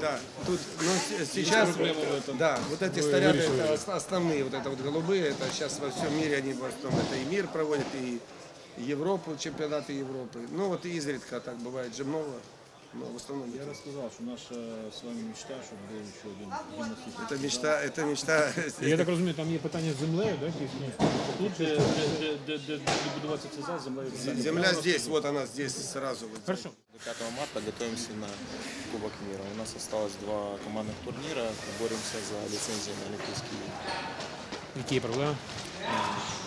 Да, тут, ну, сейчас, да, вот эти снаряды, это ос- основные, вот это вот голубые, это сейчас во всем мире они в основном, это и мир проводит, и Европу, чемпионаты Европы. Ну вот и изредка так бывает Джемнова, но в основном Я рассказал, что наша с вами мечта, чтобы был еще один гимнастический. это мечта, это мечта. Я так розумію, там є питання з землею, да? якісь, ну, Тут, де, де, де, де, де будуватися цей зал, землею питання. Земля здесь, вот она здесь сразу. вот. Хорошо. До 5 марта готовимся на Кубок мира. У нас осталось два командных турнира. Боремся за лицензию на Олимпийские игры. Які є проблеми?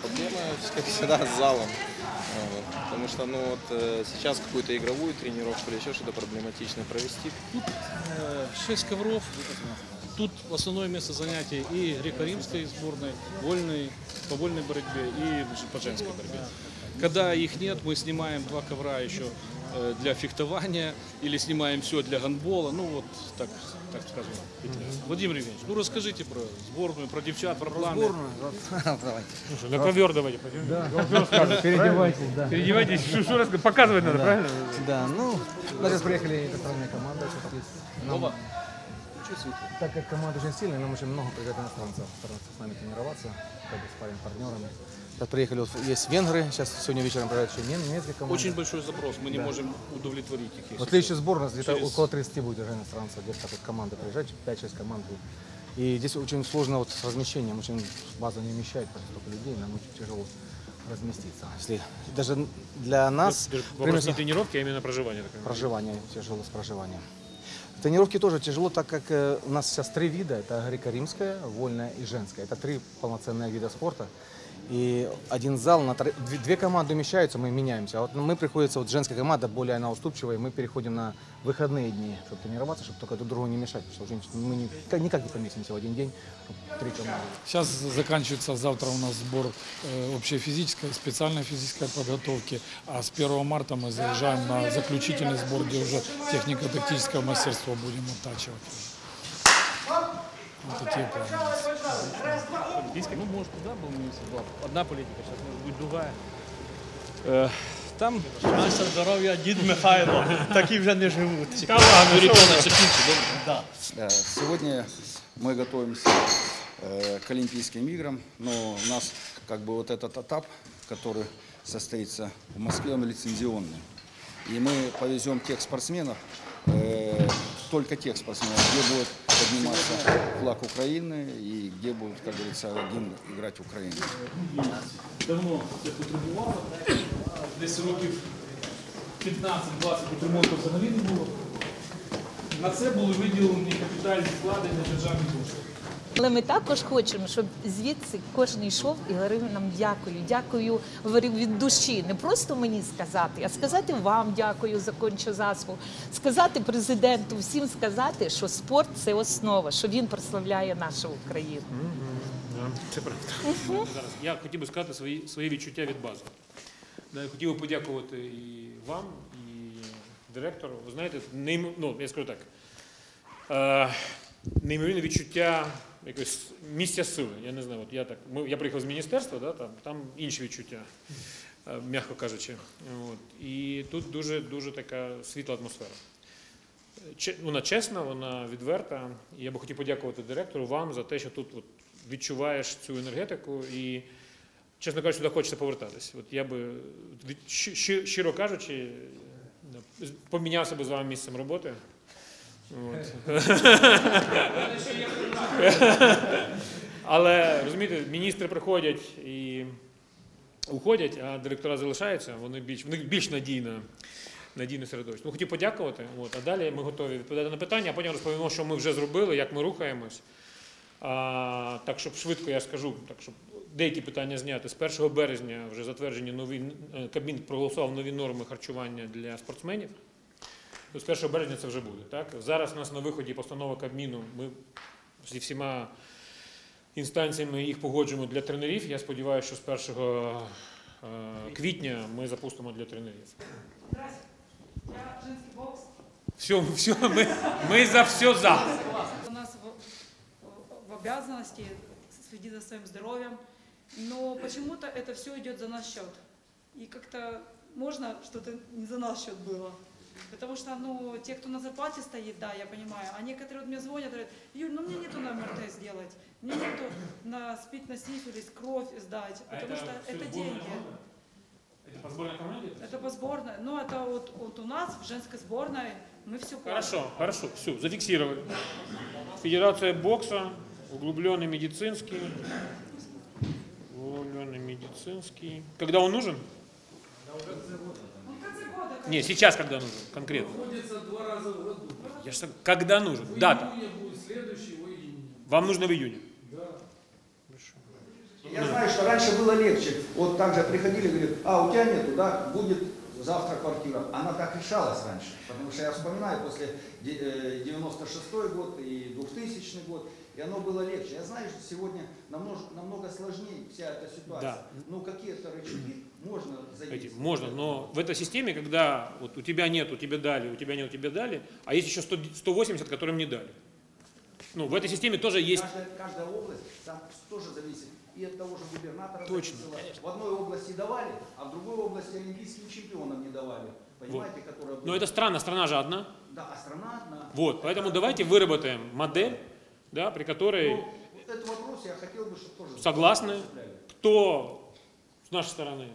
Проблема, как всегда, с залом. Вот. Потому что ну, вот, э, сейчас какую-то игровую тренировку или еще что-то проблематично провести. Э, Шесть ковров. Тут основное место занятий и греко-римской сборной, вольной, по вольной борьбе и по женской борьбе. Когда их нет, мы снимаем два ковра еще для фехтования или снимаем все для гандбола. Ну вот так, так скажем. Владимир Евгеньевич, ну расскажите про сборную, про девчат, про планы. Слушай, на ковер давайте. Да. Переодевайтесь, да. Переодевайтесь. Что, что рассказать? Показывать надо, правильно? Да, ну, мы сейчас приехали иностранная команда, сейчас есть. Нам, так как команда очень сильная, нам очень много приезжает иностранцев, с нами тренироваться, как бы с парень партнерами. Сейчас приехали, вот есть венгры, сейчас сегодня вечером приезжают еще нем- немецкие команды. Очень большой запрос, мы не можем удовлетворить их. Вот следующая сборная, где-то Через- около 30 будет уже иностранцев, где-то вот команда приезжает, 5-6 команд будет. И здесь очень сложно вот с размещением, очень база не вмещает столько людей, нам очень тяжело разместиться. Если даже для нас Даже примерно- не тренировки, а именно понимаю. Проживание, тяжело с проживанием. Тренировки тоже тяжело, так как э, у нас сейчас три вида. Это греко-римская, вольная и женская. Это три полноценные вида спорта. И один зал, на тро- две, команды умещаются, мы меняемся. А вот мы приходится, вот женская команда более она уступчивая, мы переходим на выходные дни, чтобы тренироваться, чтобы только друг другу не мешать. Потому что мы никак, никак не поместимся в один день, три команды. Сейчас заканчивается завтра у нас сбор э, общей физической, и специальной физической подготовки, а с 1 марта мы заезжаем на заключительный сбор, где уже технико-тактическое мастерство будем оттачивать. Вот такие планы. у нас. Олимпийской, ну, может, туда был минус два. Одна политика, сейчас может быть другая. Е, Там Наше здоров'я, дід Михайло, такі вже не живуть. Та ладно, Юрій Павлович, закінчив, добре. Да. Да, Сегодня мы готовимся э, к Олимпийским играм, но у нас как бы вот этот этап, который состоится в Москве, он лицензионный. И мы повезем тех спортсменов, э, только тех спортсменов, где будет подниматься флаг Украины и где будет, как говорится, гимн играть Украина. давно це потребувало. Десь років 15-20 тут ремонту взагалі не було. На це були виділені капітальні вкладення державних коштів. Але ми також хочемо, щоб звідси кожен йшов і говорив нам дякую. Дякую говорив від душі. Не просто мені сказати, а сказати вам дякую за кончу заслугу. Сказати президенту, всім сказати, що спорт це основа, що він прославляє нашу Україну. Це правда. Зараз я хотів би сказати свої, свої відчуття від бази. Хотів би подякувати і вам, і директору. Ви знаєте, нейм... ну, я скажу так. Е, неймовірне відчуття якось місця сили. Я не знаю, от я так. Ми, я приїхав з міністерства, да, там, там інші відчуття, е, м'яко кажучи. От. І тут дуже, дуже така світла атмосфера. Че- Вона чесна, вона відверта. Я би хотів подякувати директору вам за те, що тут от відчуваєш цю енергетику і, чесно кажучи, сюди хочеться повертатись. От я би щиро кажучи, помінявся би з вами місцем роботи. Але розумієте, міністри приходять і уходять, а директора залишаються, вони більш, в них більш надійна надійне середовище. Ну, хотів подякувати. От, а далі ми готові відповідати на питання, а потім розповімо, що ми вже зробили, як ми рухаємось. А, так, щоб швидко я скажу, так, щоб деякі питання зняти. З 1 березня вже затверджені нові е, Кабмін проголосував нові норми харчування для спортсменів. То з 1 березня це вже буде. Так? Зараз у нас на виході постанова Кабміну. Ми зі всіма інстанціями їх погоджуємо для тренерів. Я сподіваюся, що з 1 е, квітня ми запустимо для тренерів. Все, все, ми, ми за все за. У нас в, в обязанности следить за своим здоровьем, но почему-то это все идет за наш счет. И как-то можно что-то не за наш счет было. Потому что, ну, те, кто на зарплате стоит, да, я понимаю, а некоторые вот мне звонят, говорят, Юль, ну мне нету на МРТ сделать, мне нету на спить на сифилис, кровь сдать, А потому что это деньги. Это по сборной команде? Это по сборной. Ну, это вот, вот у нас в женской сборной мы все Хорошо, хорошо, все, зафиксировали. Федерация бокса, углубленный медицинский. Углубленный медицинский. Когда он нужен? Не, сейчас когда нужен, конкретно. Я же сказал, когда нужен, дата. Вам нужно в июне. Я знаю, что раньше было легче. Вот так же приходили, говорят, а у тебя нету, да, будет завтра квартира. Она так решалась раньше. Потому что я вспоминаю после де- э, 96 год и 2000 год, и оно было легче. Я знаю, что сегодня намного, намного сложнее вся эта ситуация. Да. Ну, какие-то рычаги можно задействовать. можно, но в этой системе, когда вот у тебя нет, у тебя дали, у тебя нет, у тебя дали, а есть еще 100 180, которым не дали. Ну, в этой системе тоже есть Каждая, каждая область там тоже зависит и от того же губернатора. Точно. В одной области давали, а в другой области олимпийским чемпионам не давали. Понимаете, которая Но это странно, страна же одна. Да, а страна одна. Вот, поэтому давайте выработаем модель, да, при которой Ну, этот вопрос я хотел бы, чтобы тоже... согласны, кто с нашей стороны,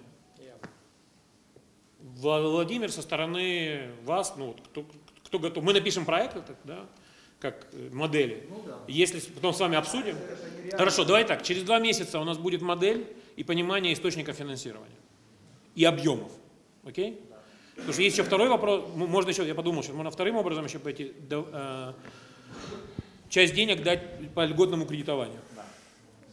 Владимир со стороны вас, ну вот, кто, кто готов. Мы напишем проект, этот, да, как э, модели. Ну да. Если потом с вами обсудим. Хорошо, давай так. Через два месяца у нас будет модель и понимание источника финансирования и объемов. Окей? Потому что есть еще второй вопрос. Можно еще, я подумал, что можно вторым образом еще пойти. да, э, часть денег дать по льготному кредитованию.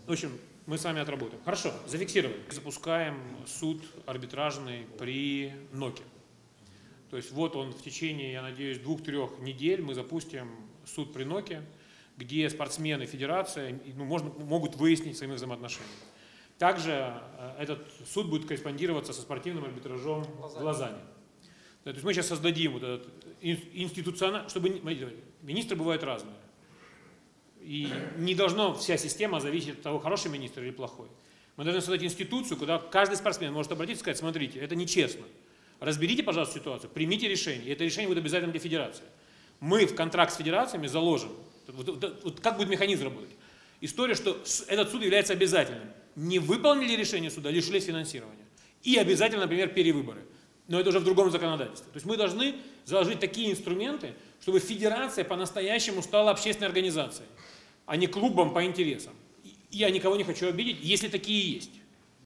В общем, мы с вами отработаем. Хорошо, зафиксировали. Запускаем суд арбитражный при НОКе. То есть вот он в течение, я надеюсь, двух-трех недель мы запустим суд при ноке, где спортсмены, федерация ну, можно, могут выяснить свои взаимоотношения. Также э, этот суд будет корреспондироваться со спортивным арбитражом глазами. Да, то есть мы сейчас создадим вот этот институциональный, чтобы министры бывают разные. И не должно вся система зависеть от того, хороший министр или плохой. Мы должны создать институцию, куда каждый спортсмен может обратиться и сказать, смотрите, это нечестно. Разберите, пожалуйста, ситуацию, примите решение. И это решение будет обязательно для федерации. Мы в контракт с федерациями заложим. Вот, вот- вот как будет механизм работать? История, что этот суд является обязательным. Не выполнили решение суда, лишились финансирования. И обязательно, например, перевыборы. Но это уже в другом законодательстве. То есть мы должны заложить такие инструменты, чтобы федерация по-настоящему стала общественной организацией, а не клубом по интересам. Я никого не хочу обидеть, если такие есть.